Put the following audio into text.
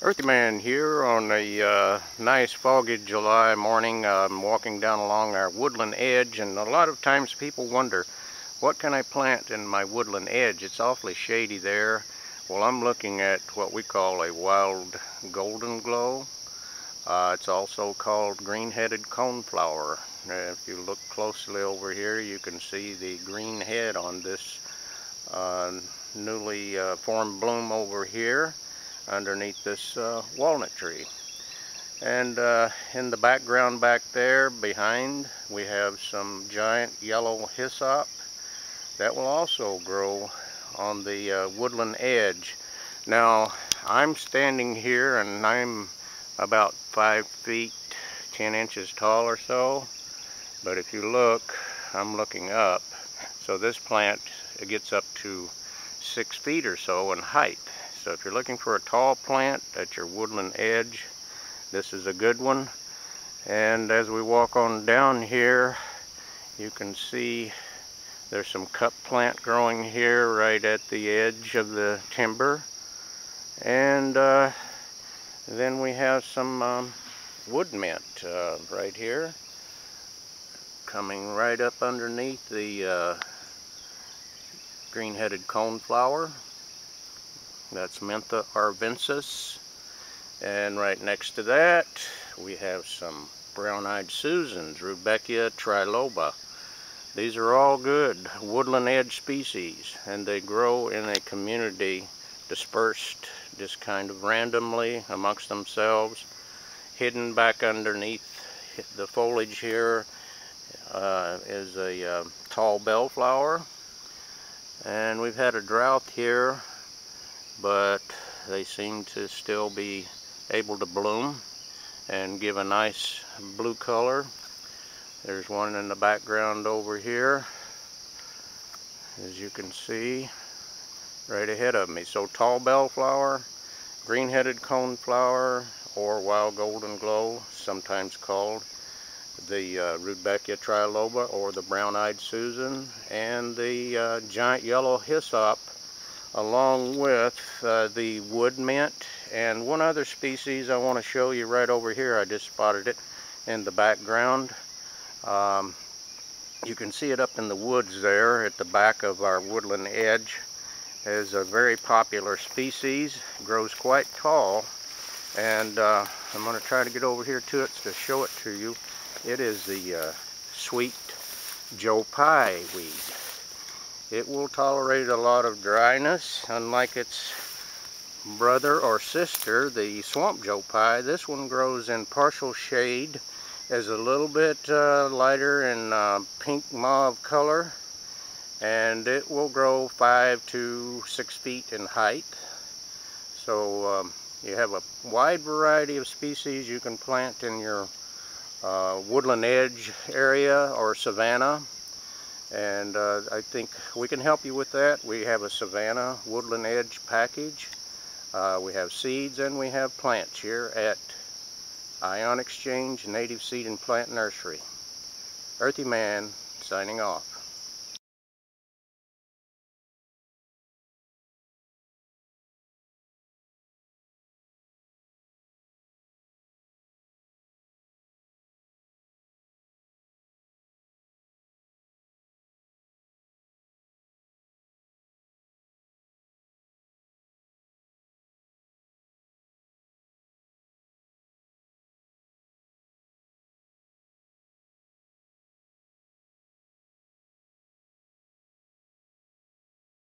Earthyman here on a uh, nice foggy July morning. I'm walking down along our woodland edge and a lot of times people wonder what can I plant in my woodland edge? It's awfully shady there. Well I'm looking at what we call a wild golden glow. Uh, it's also called green-headed coneflower. Uh, if you look closely over here you can see the green head on this uh, newly uh, formed bloom over here underneath this uh, walnut tree. And uh, in the background back there behind we have some giant yellow hyssop that will also grow on the uh, woodland edge. Now I'm standing here and I'm about five feet ten inches tall or so but if you look I'm looking up so this plant gets up to six feet or so in height so if you're looking for a tall plant at your woodland edge, this is a good one. And as we walk on down here, you can see there's some cup plant growing here right at the edge of the timber. And uh, then we have some um, wood mint uh, right here coming right up underneath the uh, green-headed coneflower. That's Mentha arvensis. And right next to that, we have some brown-eyed Susans, Rudbeckia triloba. These are all good woodland edge species, and they grow in a community dispersed just kind of randomly amongst themselves, hidden back underneath the foliage here uh, is a uh, tall bellflower. And we've had a drought here but they seem to still be able to bloom and give a nice blue color. There's one in the background over here as you can see right ahead of me. So tall bellflower, green-headed coneflower, or wild golden glow, sometimes called the uh, Rudbeckia triloba or the brown-eyed Susan, and the uh, giant yellow hyssop along with uh, the wood mint and one other species I want to show you right over here. I just spotted it in the background. Um, you can see it up in the woods there at the back of our woodland edge. It is a very popular species, grows quite tall, and uh, I'm going to try to get over here to it to show it to you. It is the uh, sweet Joe Pye weed. It will tolerate a lot of dryness, unlike its brother or sister, the Swamp Joe Pye. This one grows in partial shade, is a little bit uh, lighter in uh, pink mauve color, and it will grow five to six feet in height. So um, you have a wide variety of species you can plant in your uh, woodland edge area or savanna and uh, I think we can help you with that. We have a Savanna Woodland Edge package. Uh, we have seeds and we have plants here at Ion Exchange Native Seed and Plant Nursery. Earthyman signing off.